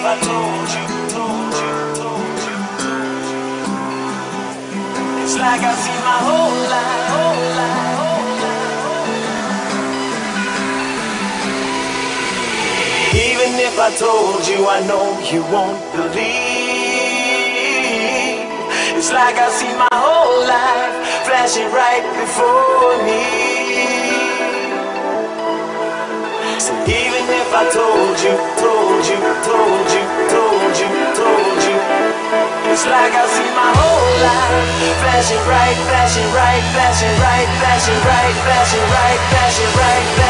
I told you, told you, told you. It's like I've seen my whole life, whole life. Even if I told you, I know you won't believe. It's like I've seen my whole life flashing right before me. So even if I told you, told you, told you, told you, told you, it's like I see my whole life flashing right, flashing right, flashing right, flashing right, flashing right, flashing right, flashing